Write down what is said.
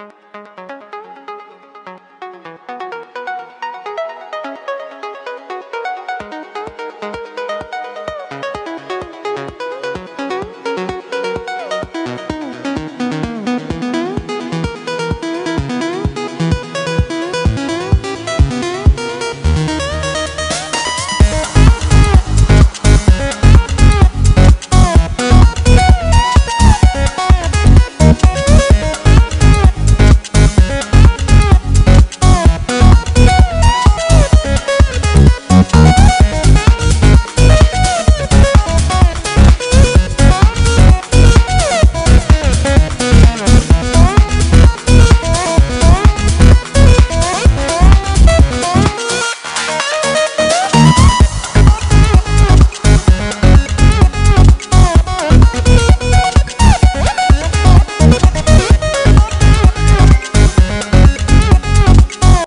Música